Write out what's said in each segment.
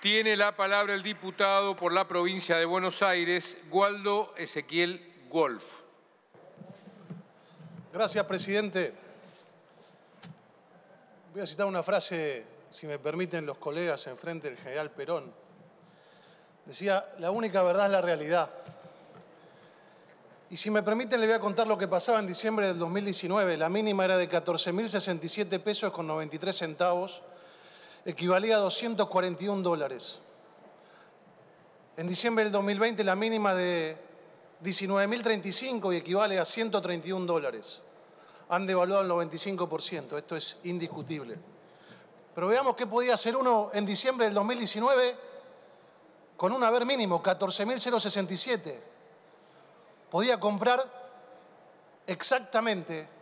Tiene la palabra el diputado por la provincia de Buenos Aires, Gualdo Ezequiel Wolf. Gracias, presidente. Voy a citar una frase, si me permiten los colegas, enfrente del general Perón. Decía, la única verdad es la realidad. Y si me permiten, le voy a contar lo que pasaba en diciembre del 2019. La mínima era de 14.067 pesos con 93 centavos equivalía a 241 dólares. En diciembre del 2020 la mínima de 19.035 y equivale a 131 dólares. Han devaluado el 95%, esto es indiscutible. Pero veamos qué podía hacer uno en diciembre del 2019 con un haber mínimo, 14.067. Podía comprar exactamente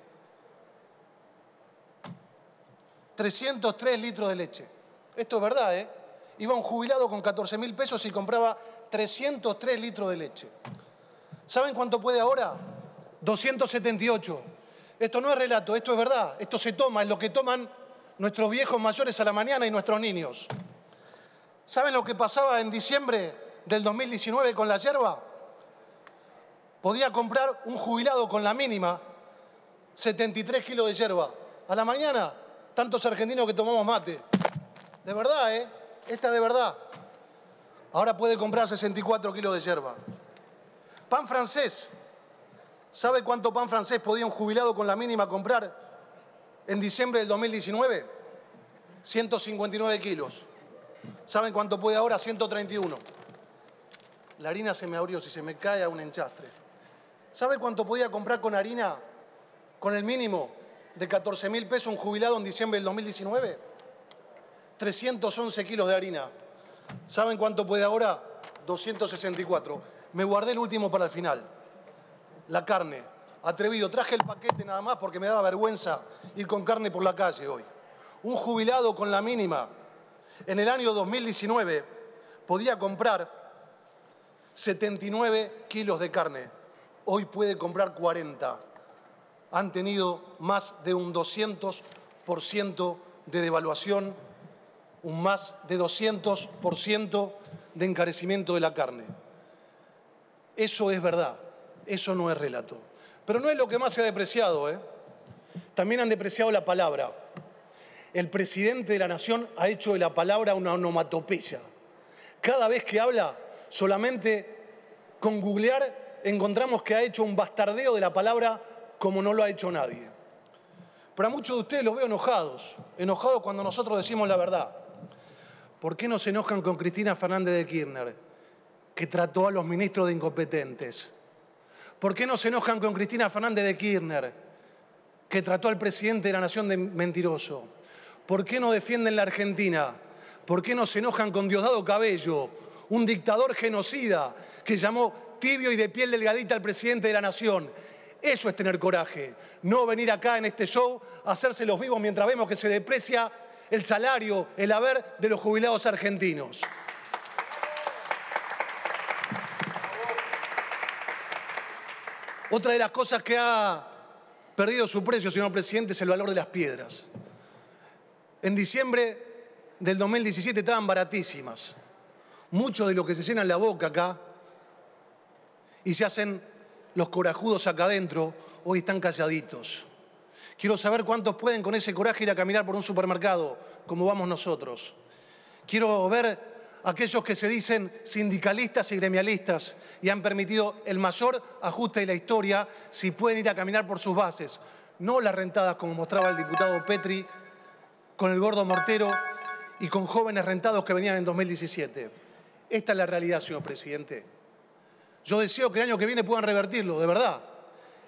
303 litros de leche. Esto es verdad, ¿eh? Iba un jubilado con 14 mil pesos y compraba 303 litros de leche. ¿Saben cuánto puede ahora? 278. Esto no es relato, esto es verdad. Esto se toma, es lo que toman nuestros viejos mayores a la mañana y nuestros niños. ¿Saben lo que pasaba en diciembre del 2019 con la hierba? Podía comprar un jubilado con la mínima 73 kilos de hierba. A la mañana, tantos argentinos que tomamos mate. De verdad, ¿eh? Esta de verdad. Ahora puede comprar 64 kilos de hierba. Pan francés. ¿Sabe cuánto pan francés podía un jubilado con la mínima comprar en diciembre del 2019? 159 kilos. ¿Saben cuánto puede ahora? 131. La harina se me abrió, si se me cae a un enchastre. ¿Sabe cuánto podía comprar con harina con el mínimo de 14 mil pesos un jubilado en diciembre del 2019? 311 kilos de harina. ¿Saben cuánto puede ahora? 264. Me guardé el último para el final. La carne. Atrevido. Traje el paquete nada más porque me daba vergüenza ir con carne por la calle hoy. Un jubilado con la mínima en el año 2019 podía comprar 79 kilos de carne. Hoy puede comprar 40. Han tenido más de un 200% de devaluación un más de 200% de encarecimiento de la carne. Eso es verdad, eso no es relato. Pero no es lo que más se ha depreciado, ¿eh? También han depreciado la palabra. El presidente de la nación ha hecho de la palabra una onomatopeya. Cada vez que habla, solamente con googlear encontramos que ha hecho un bastardeo de la palabra como no lo ha hecho nadie. Pero a muchos de ustedes los veo enojados, enojados cuando nosotros decimos la verdad. ¿Por qué no se enojan con Cristina Fernández de Kirchner, que trató a los ministros de incompetentes? ¿Por qué no se enojan con Cristina Fernández de Kirchner, que trató al presidente de la nación de mentiroso? ¿Por qué no defienden la Argentina? ¿Por qué no se enojan con Diosdado Cabello, un dictador genocida que llamó tibio y de piel delgadita al presidente de la nación? Eso es tener coraje, no venir acá en este show a hacerse los vivos mientras vemos que se deprecia el salario, el haber de los jubilados argentinos. Otra de las cosas que ha perdido su precio, señor presidente, es el valor de las piedras. En diciembre del 2017 estaban baratísimas. Mucho de lo que se llenan la boca acá y se hacen los corajudos acá adentro, hoy están calladitos. Quiero saber cuántos pueden con ese coraje ir a caminar por un supermercado como vamos nosotros. Quiero ver aquellos que se dicen sindicalistas y gremialistas y han permitido el mayor ajuste de la historia si pueden ir a caminar por sus bases. No las rentadas como mostraba el diputado Petri con el gordo mortero y con jóvenes rentados que venían en 2017. Esta es la realidad, señor presidente. Yo deseo que el año que viene puedan revertirlo, de verdad.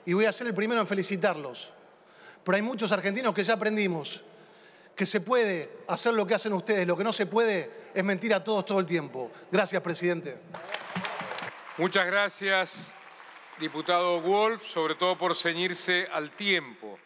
Y voy a ser el primero en felicitarlos. Pero hay muchos argentinos que ya aprendimos que se puede hacer lo que hacen ustedes, lo que no se puede es mentir a todos todo el tiempo. Gracias, presidente. Muchas gracias, diputado Wolf, sobre todo por ceñirse al tiempo.